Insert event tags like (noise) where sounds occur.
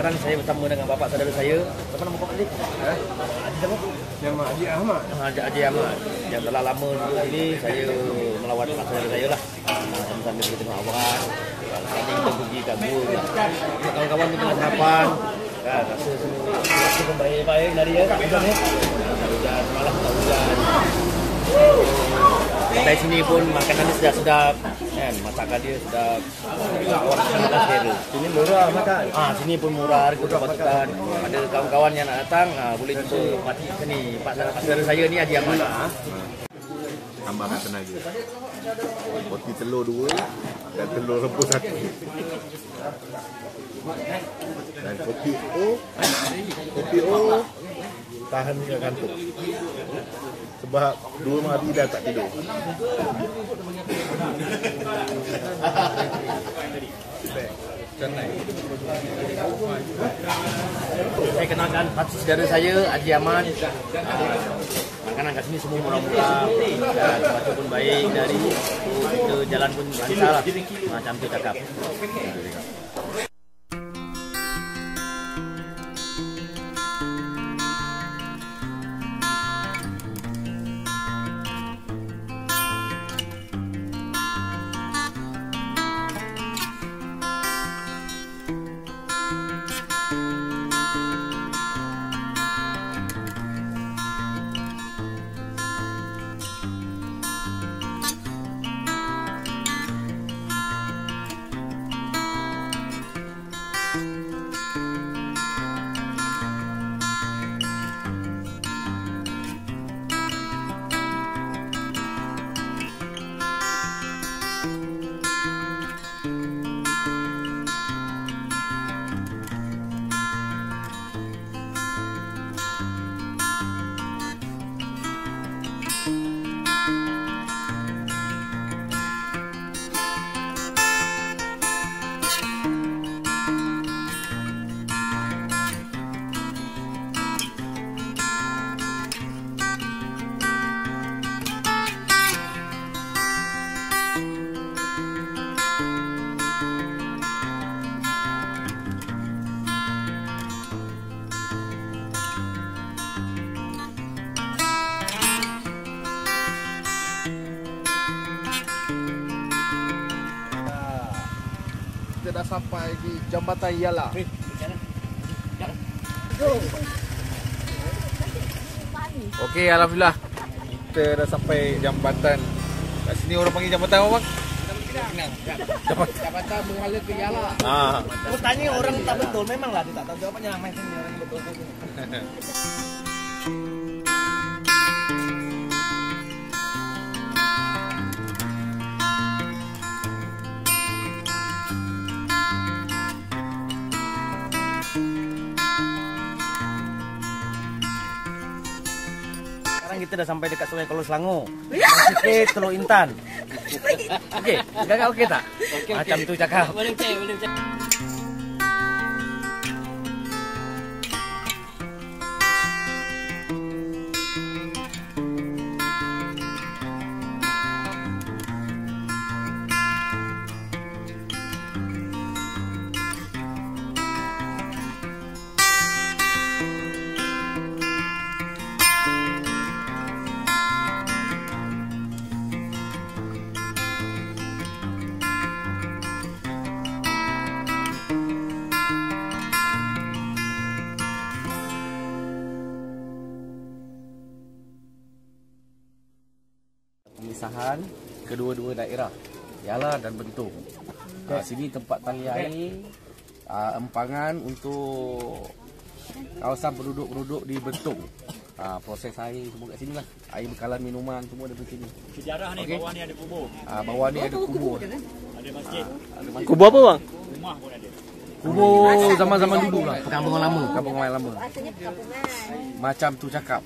sekarang saya bersama dengan bapak saudara saya. Siapa nama bapak tadi? Eh? Haji siapa? Nama Haji Ahmad. Haji Haji Ahmad. Yang telah lama duduk sini, saya melawat pak saudara saya lah. Ah, Sambil-sambil kita tengok awan. Nanti kita pergi kat gua. lah. Kawan-kawan tu tengah sarapan. Kan, rasa semua rasa baik-baik dari ya. Tak hujan semalam tak hujan. Sampai sini pun makanannya sedap-sedap kan masakan dia sedap orang sana tak kira Ini murah makan. ah sini pun murah harga tempatan ada kawan-kawan yang nak datang ah boleh cuba mati sini pak saudara pak saudara saya ni Haji Ahmad. Tambahkan tenaga. Roti telur dua dan telur rebus satu. Dan kopi O, kopi O tahan hingga kantuk. Sebab dua hari dah tak tidur. saya kenalkan pak saudara saya Haji Ah, makanan kat sini semua murah-murah dan tempatnya pun baik dari kita jalan pun lancar lah macam tu cakap dah sampai di Jambatan Yala. Okey, alhamdulillah. Kita dah sampai jambatan. Kat sini orang panggil jambatan apa, bang? Jabatan menghala ke Yala Ah. Aku tanya orang tak betul, memanglah dia tak tahu jawapannya main sini orang yang betul. (laughs) kita dah sampai dekat Sungai Kolong Selangor. Okey, Teluk Intan. Okey, agak okey tak? Macam tu cakap. Boleh cek, boleh cek. Pemisahan kedua-dua daerah Yala dan Bentung. Ha, sini tempat tali air uh, empangan untuk kawasan penduduk-penduduk di Bentung. Ha, proses air semua kat sini lah. Air bekalan minuman semua ada di sini. Sejarah ni, Okey. bawah ni ada kubur. Ha, bawah ni ada kubur. Ada masjid. Ada masjid. Kubur apa bang? Rumah pun ada. Kubur zaman-zaman dulu lah. Perkampungan lama. Kampung lama. Rasanya perkampungan. Macam tu cakap.